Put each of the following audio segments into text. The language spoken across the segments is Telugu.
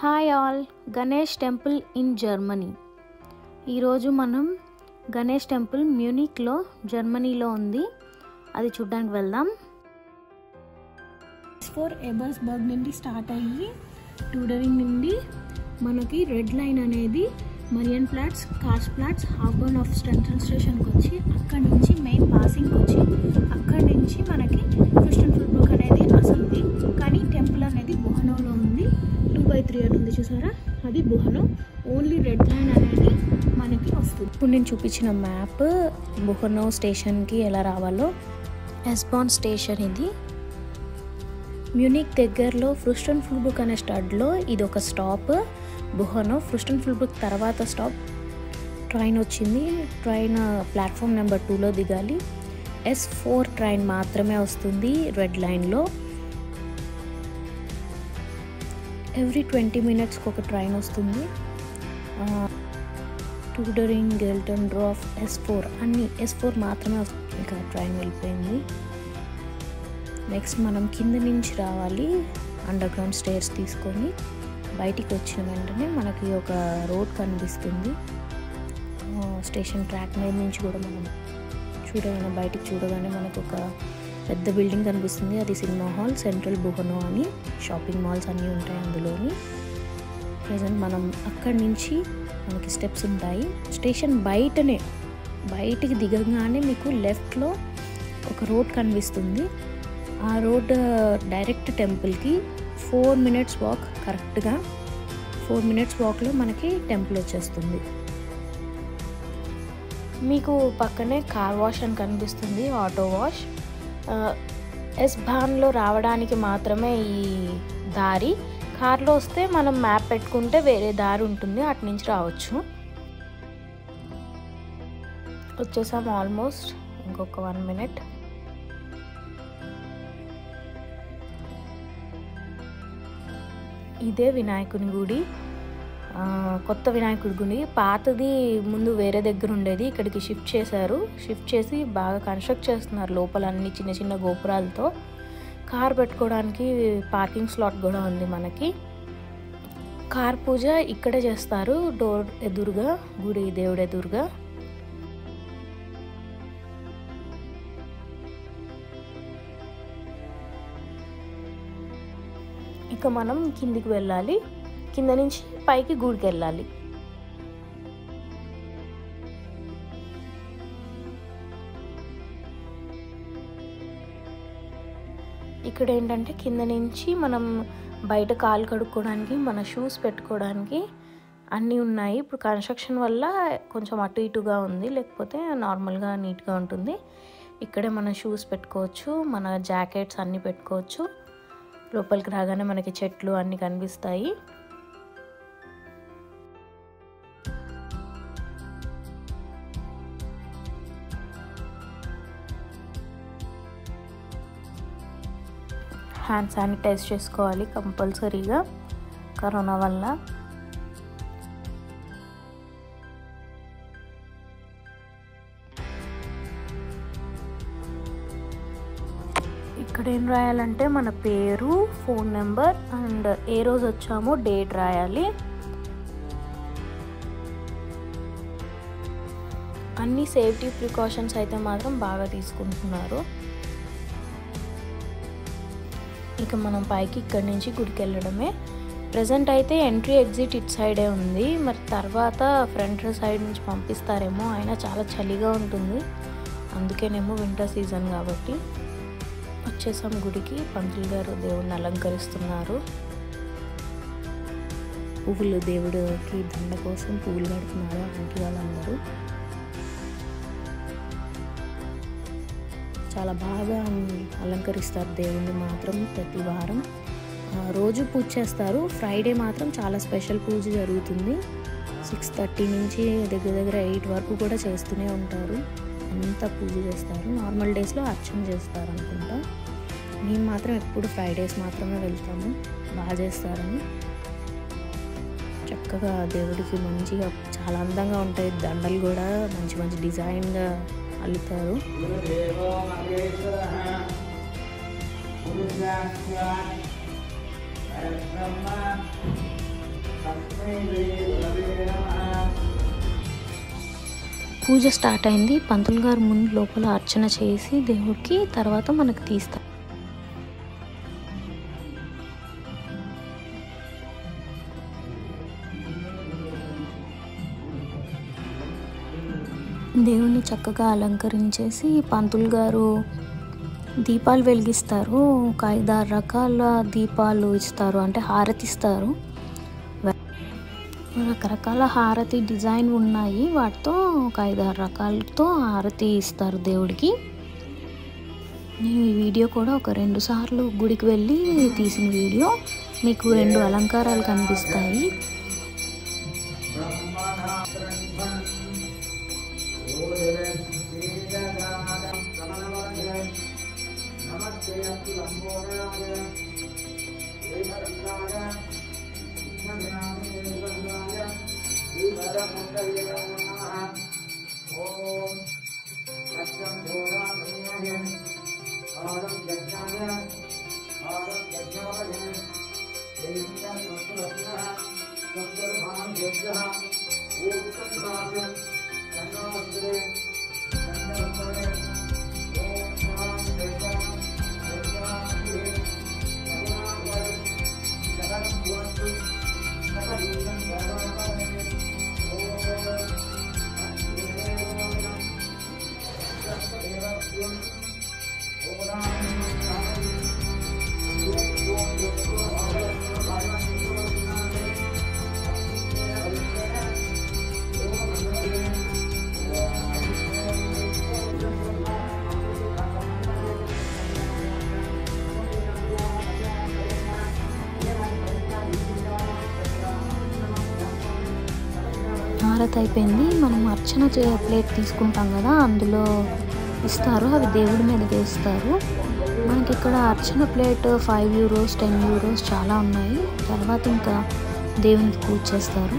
Hi all Ganesh temple in Germany. ఈరోజు మనం గణేష్ టెంపుల్ మ్యూనిక్లో జర్మనీలో ఉంది. అది చూడ్డానికి వెళ్దాం. ఫోర్ ఎబర్స్బర్గ్ నుండి స్టార్ట్ అయ్యి టూడరింగ్ నుండి మనకి రెడ్ లైన్ అనేది మరియన్ ప్లాట్స్ కార్స్ ప్లాట్స్ హాఫ్బర్న్ ఆఫ్ సెంట్రల్ స్టేషన్కి వచ్చి అక్కడి నుంచి మెయిన్ పాసింగ్కి వచ్చి అక్కడి నుంచి మనకి క్రిస్టన్ ఫుడ్ బుక్ అనేది అసలుది కానీ టెంపుల్ అనేది బోహనోలో ఉంది. బై త్రీ అని ఉంది చూసారా? అది బుహనో ఓన్లీ రెడ్ లైన్ అనేది మనకి వస్తుంది. ఇప్పుడు నేను చూపించిన మ్యాప్ బుహనో స్టేషన్కి ఎలా రావాలో ఎస్బాన్ స్టేషన్ ఇది. మ్యూనిక్ దగ్గరలో ఫ్రుస్టన్ ఫుల్బుక్ అనే స్టడ్లో ఇది ఒక స్టాప్. బుహనో ఫ్రుస్టన్ ఫుల్బుక్ తర్వాత స్టాప్. ట్రైన్ వచ్చింది. ట్రైన్ ప్లాట్ఫామ్ నెంబర్ టూలో దిగాలి. ఎస్ ఫోర్ ట్రైన్ మాత్రమే వస్తుంది రెడ్ లైన్లో ఎవ్రీ ట్వంటీ మినిట్స్కి ఒక ట్రైన్ వస్తుంది. టూడరింగ్ గెల్టన్ డ్రాఫ్ ఎస్ ఫోర్ అన్ని ఎస్ ఫోర్ మాత్రమే వస్తుంది. ఇంకా ట్రైన్ వెళ్ళిపోయింది. నెక్స్ట్ మనం కింద నుంచి రావాలి. అండర్ గ్రౌండ్ స్టేర్స్ తీసుకొని బయటికి వచ్చిన వెంటనే మనకి ఒక రోడ్ కనిపిస్తుంది. స్టేషన్ ట్రాక్ మీద నుంచి కూడా మనం చూడగానే బయటికి చూడగానే మనకు ఒక పెద్ద బిల్డింగ్ కనిపిస్తుంది. అది సినిమా హాల్ సెంట్రల్ బుహనో అని షాపింగ్ మాల్స్ అన్నీ ఉంటాయి అందులోని. ప్రజెంట్ మనం అక్కడి నుంచి మనకి స్టెప్స్ ఉంటాయి. స్టేషన్ బయటనే బయటికి దిగంగానే మీకు లెఫ్ట్లో ఒక రోడ్ కనిపిస్తుంది. ఆ రోడ్ డైరెక్ట్ టెంపుల్కి ఫోర్ మినిట్స్ వాక్ కరెక్ట్గా ఫోర్ మినిట్స్ వాక్లో మనకి టెంపుల్ వచ్చేస్తుంది. మీకు పక్కనే కార్ వాష్ అని కనిపిస్తుంది ఆటో వాష్. ఎస్ భాన్లో రావడానికి మాత్రమే ఈ దారి. కార్లో వస్తే మనం మ్యాప్ పెట్టుకుంటే వేరే దారి ఉంటుంది. అటు నుంచి రావచ్చు. వచ్చేసాం ఆల్మోస్ట్ ఇంకొక వన్ మినిట్. ఇదే వినాయకుని గుడి. కొత్త వినాయకుడి గుడి. పాతది ముందు వేరే దగ్గర ఉండేది ఇక్కడికి షిఫ్ట్ చేశారు. షిఫ్ట్ చేసి బాగా కన్స్ట్రక్ట్ చేస్తున్నారు లోపల అన్ని చిన్న చిన్న గోపురాలతో. కార్ పెట్టుకోవడానికి పార్కింగ్ స్లాట్ కూడా ఉంది మనకి. కార్ పూజ ఇక్కడే చేస్తారు డోర్ ఎదురుగా గుడి దేవుడు ఎదురుగా. ఇక మనం కిందికి వెళ్ళాలి. కింద నుంచి పైకి గుడికి వెళ్ళాలి ఇక్కడ ఏంటంటే కింద నుంచి మనం బయట కాలు కడుక్కోవడానికి మన షూస్ పెట్టుకోవడానికి అన్నీ ఉన్నాయి. ఇప్పుడు కన్స్ట్రక్షన్ వల్ల కొంచెం అటు ఇటుగా ఉంది. లేకపోతే నార్మల్గా నీట్గా ఉంటుంది. ఇక్కడే మన షూస్ పెట్టుకోవచ్చు మన జాకెట్స్ అన్నీ పెట్టుకోవచ్చు. లోపలికి రాగానే మనకి చెట్లు అన్నీ కనిపిస్తాయి. హ్యాండ్ శానిటైజ్ చేసుకోవాలి కంపల్సరీగా కరోనా వల్ల. ఇక్కడ ఏం రాయాలంటే మన పేరు ఫోన్ నెంబర్ అండ్ ఏ రోజు వచ్చామో డేట్ రాయాలి. అన్ని సేఫ్టీ ప్రికాషన్స్ అయితే మాత్రం బాగా తీసుకుంటున్నారు. ఇక మనం పైకి ఇక్కడి నుంచి గుడికి వెళ్ళడమే ప్రజెంట్ అయితే ఎంట్రీ ఎగ్జిట్ ఇట్ సైడే ఉంది. మరి తర్వాత ఫ్రంట్ సైడ్ నుంచి పంపిస్తారేమో అయినా చాలా చలిగా ఉంటుంది. అందుకేనేమో వింటర్ సీజన్ కాబట్టి వచ్చేసాం గుడికి. పంతులు గారు దేవుడిని అలంకరిస్తున్నారు. పువ్వులు దేవుడికి దండ కోసం పువ్వులు కడుతున్నారు ఆంటీ వాళ్ళందరూ. చాలా బాగా అలంకరిస్తారు దేవుణ్ణి మాత్రం ప్రతి వారం. రోజు పూజ చేస్తారు. ఫ్రైడే మాత్రం చాలా స్పెషల్ పూజ జరుగుతుంది. సిక్స్ థర్టీ నుంచి దగ్గర దగ్గర ఎయిట్ వరకు కూడా చేస్తూనే ఉంటారు. అంతా పూజ చేస్తారు. నార్మల్ డేస్లో అర్చన చేస్తారు అనుకుంటా. మేము మాత్రం ఎప్పుడు ఫ్రైడేస్ మాత్రమే వెళ్తాము. బాగా చేస్తారని. చక్కగా దేవుడికి మంచిగా చాలా అందంగా ఉంటాయి. దండలు కూడా మంచి మంచి డిజైన్గా అల్లుతారు. పూజ స్టార్ట్ అయింది. పంతులు గారు ముందు లోపల అర్చన చేసి దేవుడికి తర్వాత మనకు తీస్తారు దేవుణ్ణి చక్కగా అలంకరించేసి పంతులు గారు దీపాలు వెలిగిస్తారు. ఒక ఐదారు రకాల దీపాలు ఇస్తారు. అంటే హారతి ఇస్తారు. రకరకాల హారతి డిజైన్ ఉన్నాయి. వాటితో ఒక ఐదారు రకాలతో హారతి ఇస్తారు దేవుడికి. నేను ఈ వీడియో కూడా ఒక రెండు సార్లు గుడికి వెళ్ళి తీసిన వీడియో. మీకు రెండు అలంకారాలు కనిపిస్తాయి. అయిపోయింది. మనం అర్చన చే ప్లేట్ తీసుకుంటాం కదా అందులో ఇస్తారు. అవి దేవుడి మీద వేస్తారు మనకి ఇక్కడ అర్చన plate five euros ten euros చాలా ఉన్నాయి. తర్వాత ఇంకా దేవునికి పూజ చేస్తారు.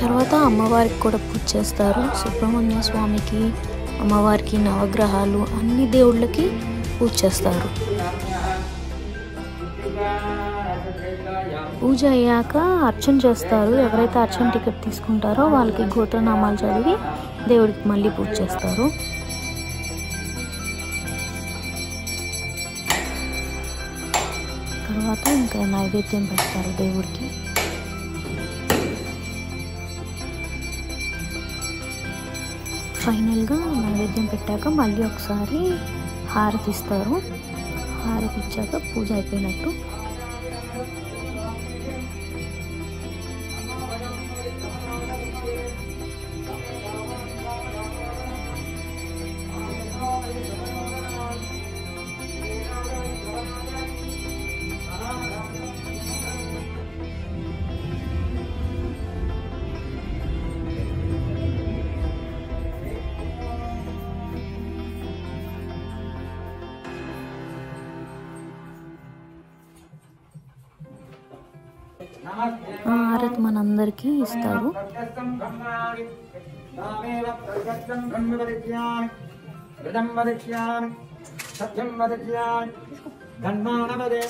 తర్వాత అమ్మవారికి కూడా పూజ చేస్తారు. సుబ్రహ్మణ్య స్వామికి అమ్మవారికి నవగ్రహాలు అన్ని దేవుళ్ళకి పూజ చేస్తారు. పూజ అయ్యాక అర్చన చేస్తారు. ఎవరైతే అర్చన టికెట్ తీసుకుంటారో వాళ్ళకి గోత్రనామాలు చదివి దేవుడికి మళ్ళీ పూజ చేస్తారు. తర్వాత ఇంకా నైవేద్యం పెడతారు దేవుడికి. ఫైనల్గా నైవేద్యం పెట్టాక మళ్ళీ ఒకసారి హారతి ఇస్తారు. హారతి ఇచ్చాక పూజ అయిపోయినట్టు ఆ హారతి మనందరికీ ఇస్తారు ృతం వదిష్యామి సత్యం వదిష్యామి ధన్మానవదే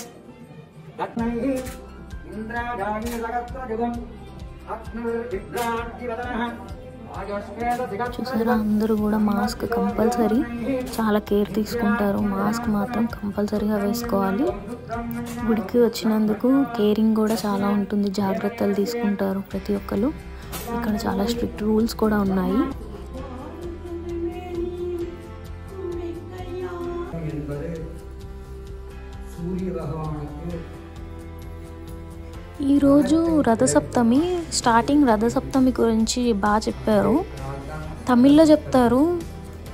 చూసారా? అందరూ కూడా మాస్క్ కంపల్సరీ చాలా కేర్ తీసుకుంటారు. మాస్క్ మాత్రం కంపల్సరీగా వేసుకోవాలి. గుడికి వచ్చినందుకు కేరింగ్ కూడా చాలా ఉంటుంది. జాగ్రత్తలు తీసుకుంటారు ప్రతి ఒక్కరు. ఇక్కడ చాలా స్ట్రిక్ట్ రూల్స్ కూడా ఉన్నాయి. రథసప్తమి స్టార్టింగ్ రథసప్తమి గురించి బాగా చెప్పారు. తమిళ్ళో చెప్తారు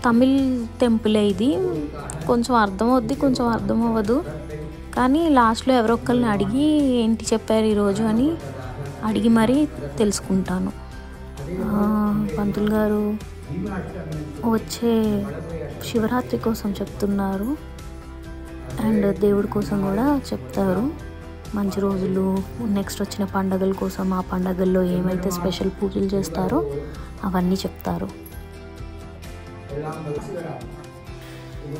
తమిళ్ టెంపులే ఇది. కొంచెం అర్థమవుద్ది కొంచెం అర్థం అవ్వదు కానీ లాస్ట్లో ఎవరో అడిగి ఏంటి చెప్పారు ఈరోజు అని అడిగి మరీ తెలుసుకుంటాను. పంతులు గారు వచ్చే శివరాత్రి కోసం చెప్తున్నారు. అండ్ దేవుడి కోసం కూడా చెప్తారు. మంచి రోజులు. నెక్స్ట్ వచ్చిన పండగల కోసం ఆ పండగల్లో ఏమైతే స్పెషల్ పూజలు చేస్తారో అవన్నీ చెప్తారు.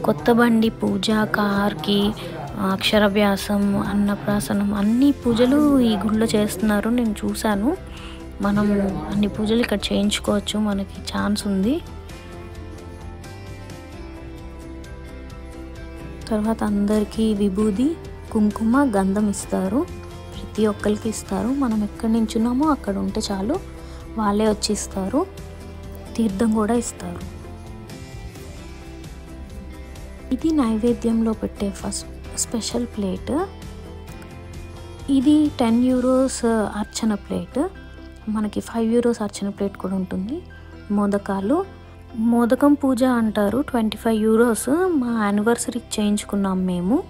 కొత్త బండి పూజ కార్కి అక్షరాభ్యాసం అన్నప్రాసనం అన్ని పూజలు ఈ గుళ్ళో చేస్తున్నారు. నేను చూశాను. మనం అన్ని పూజలు ఇక్కడ చేయించుకోవచ్చు. మనకి ఛాన్స్ ఉంది. తర్వాత అందరికీ విభూది కుంకుమ గంధం ఇస్తారు. ప్రతి ఒక్కరికి ఇస్తారు. మనం ఎక్కడి నుంచి ఉన్నామో అక్కడ ఉంటే చాలు వాళ్ళే వచ్చి ఇస్తారు. తీర్థం కూడా ఇస్తారు. ఇది నైవేద్యంలో పెట్టే ఫస్ట్ స్పెషల్ ప్లేట్. ఇది టెన్ యూరోస్ అర్చన ప్లేట్. మనకి ఫైవ్ యూరోస్ అర్చన ప్లేట్ కూడా ఉంటుంది. మోదకాలు. మోదకం పూజ అంటారు. Twenty five euros. మా యానివర్సరీకి చేయించుకున్నాం మేము.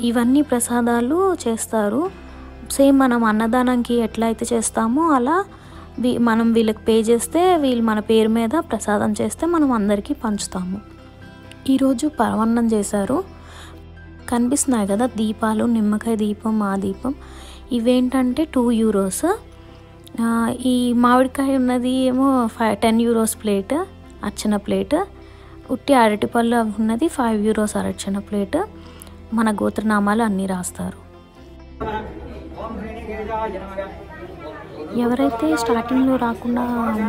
ఇవన్నీ ప్రసాదాలు చేస్తారు. సేమ్ మనం అన్నదానంకి ఎట్లా అయితే చేస్తామో అలా వీ- మనం వీళ్ళకి పే చేస్తే వీళ్ళు మన పేరు మీద ప్రసాదం చేస్తే మనం అందరికీ పంచుతాము. ఈరోజు పరవన్నం చేశారు. కనిపిస్తున్నాయి కదా దీపాలు నిమ్మకాయ దీపం ఆ దీపం. ఇవేంటంటే టూ యూరోస్. ఈ మామిడికాయ ఉన్నది ఏమో ఫైవ్ టెన్ యూరోస్ ప్లేట్ అర్చన ప్లేట్. ఉట్టి అరటిపళ్ళు అవి ఉన్నది ఫైవ్ యూరోస్ అరచన ప్లేట్. మన గోత్రనామాలు అన్నీ రాస్తారు. ఎవరైతే స్టార్టింగ్లో రాకుండా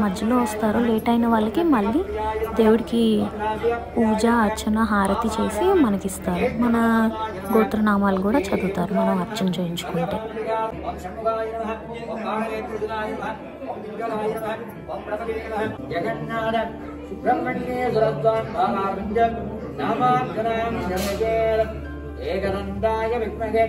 మధ్యలో వస్తారో లేట్ అయిన వాళ్ళకి మళ్ళీ దేవుడికి పూజ అర్చన హారతి చేసి మనకిస్తారు. మన గోత్రనామాలు కూడా చదువుతారు మనం అర్చన చేయించుకుంటే. జగన్నాథ ఏకదండాయ విద్మహే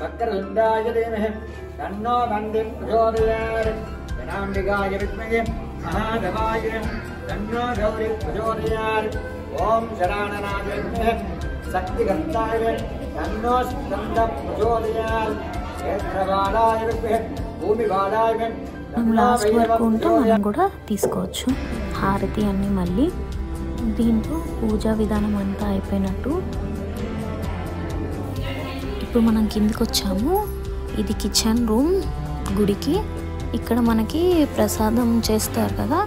వక్రతుండాయ ధీమహి తన్నో బండి ప్రచోదయాత్ జనాంబికాయ విద్మహే మహాదేవాయ తన్నో గౌరి ప్రచోదయాత్ ఓం శరాణనాయ విద్మహే శక్తిగంతాయ తన్నో స్కంద ప్రచోదయాత్ క్షేత్రబాలాయ విద్మహే భూమిబాలాయ మనం లాస్ట్ వరకు ఉంటే మనం కూడా తీసుకోవచ్చు. హారతి అన్నీ మళ్ళీ. దీంతో పూజా విధానం అంతా అయిపోయినట్టు ఇప్పుడు మనం కిందికి వచ్చాము. ఇది కిచెన్ రూమ్ గుడికి. ఇక్కడ మనకి ప్రసాదం చేస్తారు కదా.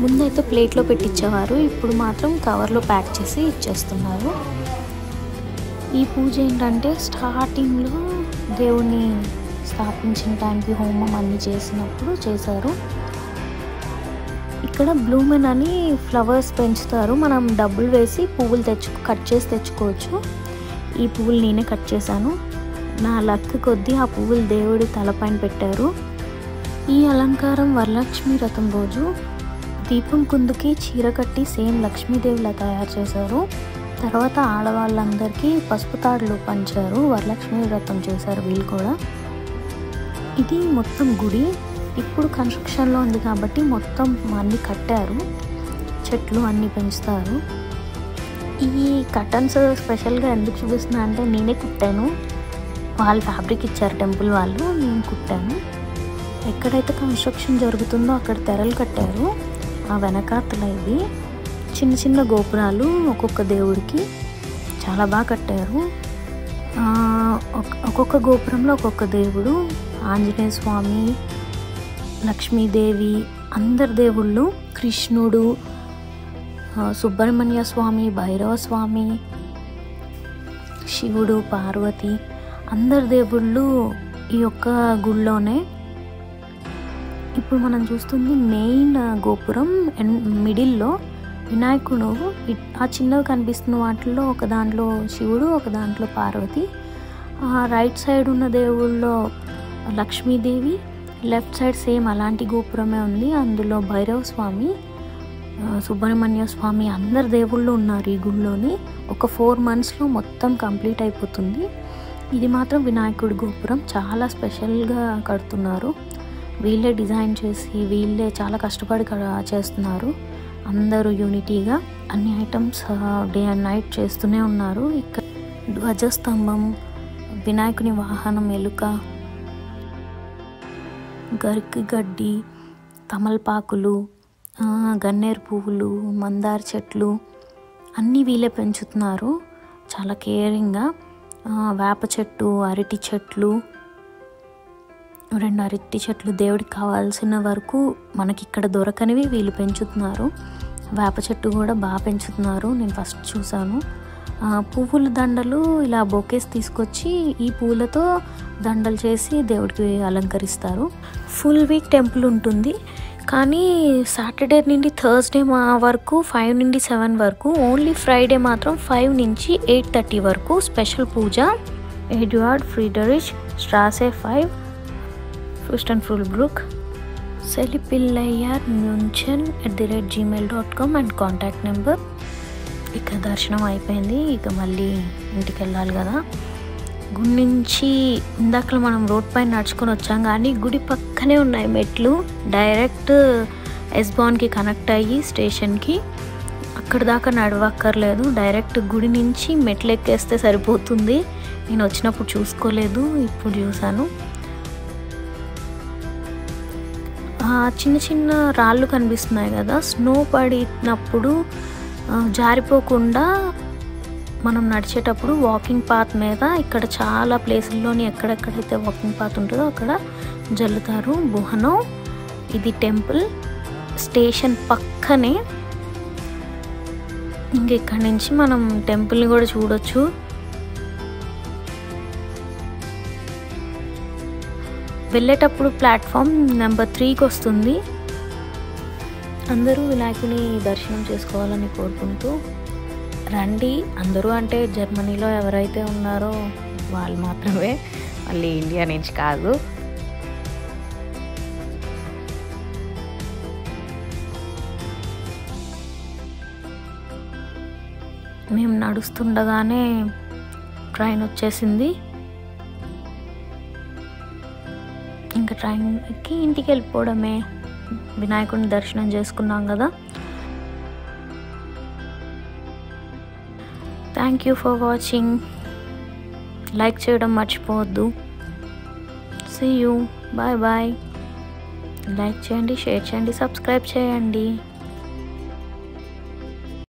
ముందైతే ప్లేట్లో పెట్టించేవారు. ఇప్పుడు మాత్రం కవర్లో ప్యాక్ చేసి ఇచ్చేస్తున్నారు. ఈ పూజ ఏంటంటే స్టార్టింగ్లో దేవుణ్ణి స్థాపించిన టైంకి హోమం అన్ని చేసినప్పుడు చేశారు. ఇక్కడ బ్లూమెన్ అని ఫ్లవర్స్ పెంచుతారు. మనం డబ్బులు వేసి పువ్వులు తెచ్చు కట్ చేసి తెచ్చుకోవచ్చు. ఈ పువ్వులు నేనే కట్ చేశాను. నా లక్ కొద్దీ ఆ పువ్వులు దేవుడి తలపైన పెట్టారు. ఈ అలంకారం వరలక్ష్మి రథం రోజు. దీపం కుందుకి చీర కట్టి సేమ్ లక్ష్మీదేవిలా తయారు చేశారు. తర్వాత ఆడవాళ్ళందరికీ పసుపు తాడులు పంచారు. వరలక్ష్మి వ్రతం చేశారు వీళ్ళు కూడా. ఇది మొత్తం గుడి. ఇప్పుడు కన్స్ట్రక్షన్లో ఉంది కాబట్టి మొత్తం అన్నీ కట్టారు. చెట్లు అన్నీ పెంచుతారు. ఈ కటన్స్ స్పెషల్గా ఎందుకు చూపిస్తున్నా అంటే నేనే కుట్టాను. వాళ్ళు ఫ్యాబ్రిక్ ఇచ్చారు టెంపుల్ వాళ్ళు నేను కుట్టాను. ఎక్కడైతే కన్స్ట్రక్షన్ జరుగుతుందో అక్కడ తెరలు కట్టారు. ఆ వెనకాతల ఇవి చిన్న చిన్న గోపురాలు ఒక్కొక్క దేవుడికి చాలా బాగా కట్టారు. ఒక్కొక్క గోపురంలో ఒక్కొక్క దేవుడు ఆంజనేయ స్వామి లక్ష్మీదేవి అందరి దేవుళ్ళు కృష్ణుడు సుబ్రహ్మణ్య స్వామి భైరవ స్వామి శివుడు పార్వతి అందరి దేవుళ్ళు ఈ యొక్క గుళ్ళోనే. ఇప్పుడు మనం చూస్తుంది మెయిన్ గోపురం ఎన్- మిడిల్లో వినాయకుడు. ఆ చిన్నవి కనిపిస్తున్న వాటిల్లో ఒక దాంట్లో శివుడు ఒక దాంట్లో పార్వతి. ఆ రైట్ సైడ్ ఉన్న దేవుళ్ళలో లక్ష్మీదేవి లెఫ్ట్ సైడ్ సేమ్ అలాంటి గోపురమే ఉంది. అందులో భైరవ స్వామి సుబ్రహ్మణ్య స్వామి అందరు దేవుళ్ళు ఉన్నారు ఈ గుళ్ళోని. ఒక ఫోర్ మంత్స్లో మొత్తం కంప్లీట్ అయిపోతుంది. ఇది మాత్రం వినాయకుడి గోపురం. చాలా స్పెషల్గా కడుతున్నారు. వీళ్ళే డిజైన్ చేసి వీళ్ళే చాలా కష్టపడి చేస్తున్నారు. అందరూ యూనిటీగా అన్ని ఐటమ్స్ డే అండ్ నైట్ చేస్తూనే ఉన్నారు. ఇక్కడ ధ్వజస్తంభం వినాయకుని వాహనం ఎలుక గరికి గడ్డి తమలపాకులు గన్నేరు పువ్వులు మందార చెట్లు అన్నీ వీళ్ళే పెంచుతున్నారు. చాలా కేరింగ్గా. వేప చెట్టు అరటి చెట్లు రెండు అరటి చెట్లు దేవుడికి కావాల్సిన వరకు మనకి ఇక్కడ దొరకనివి వీళ్ళు పెంచుతున్నారు. వేప చెట్టు కూడా బాగా పెంచుతున్నారు. నేను ఫస్ట్ చూసాను పువ్వుల దండలు ఇలా బొకేస్ తీసుకొచ్చి ఈ పూలతో దండలు చేసి దేవుడికి అలంకరిస్తారు. ఫుల్ వీక్ టెంపుల్ ఉంటుంది. కానీ సాటర్డే నుండి థర్స్డే మా వరకు ఫైవ్ నుండి సెవెన్ వరకు ఓన్లీ ఫ్రైడే మాత్రం ఫైవ్ నుంచి ఎయిట్ థర్టీ వరకు special puja. Edward Friedrich Strasse five Fürstenfeldbruck. సెలిపిల్లయ్యార్ Muenchen at the rate Gmail dot com and contact number ఇక దర్శనం అయిపోయింది ఇక మళ్ళీ ఇంటికి వెళ్ళాలి కదా. గుడి నుంచి ఇందాక మనం రోడ్ పైన నడుచుకొని వచ్చాం కానీ గుడి పక్కనే ఉన్నాయి మెట్లు. డైరెక్ట్ ఎస్బాన్కి కనెక్ట్ అయ్యి స్టేషన్కి. అక్కడ దాకా నడవక్కర్లేదు. డైరెక్ట్ గుడి నుంచి మెట్లు ఎక్కేస్తే సరిపోతుంది. నేను వచ్చినప్పుడు చూసుకోలేదు. ఇప్పుడు చూశాను. చిన్న చిన్న రాళ్ళు కనిపిస్తున్నాయి కదా. స్నో పడినప్పుడు జారిపోకుండా మనం నడిచేటప్పుడు వాకింగ్ పాత్ మీద ఇక్కడ చాలా ప్లేసుల్లోని ఎక్కడెక్కడైతే వాకింగ్ పాత్ ఉంటుందో అక్కడ జల్లుతారు. బుహనం ఇది టెంపుల్ స్టేషన్ పక్కనే ఇంక ఇక్కడ నుంచి మనం టెంపుల్ని కూడా చూడొచ్చు. వెళ్ళేటప్పుడు ప్లాట్ఫామ్ నెంబర్ త్రీకి వస్తుంది. అందరూ వినాయకుని దర్శనం చేసుకోవాలని కోరుకుంటూ రండి. అందరూ అంటే జర్మనీలో ఎవరైతే ఉన్నారో వాళ్ళు మాత్రమే మళ్ళీ ఇండియా నుంచి కాదు. మేము నడుస్తుండగానే ట్రైన్ వచ్చేసింది. ఇంకా ట్రైన్ ఎక్కి ఇంటికి వెళ్ళిపోవడమే. వినాయకుడిని దర్శనం చేసుకున్నాం కదా. Thank you for watching like చేయడం మర్చిపోవద్దు. See you bye bye like చేయండి షేర్ చేయండి సబ్స్క్రైబ్ చేయండి.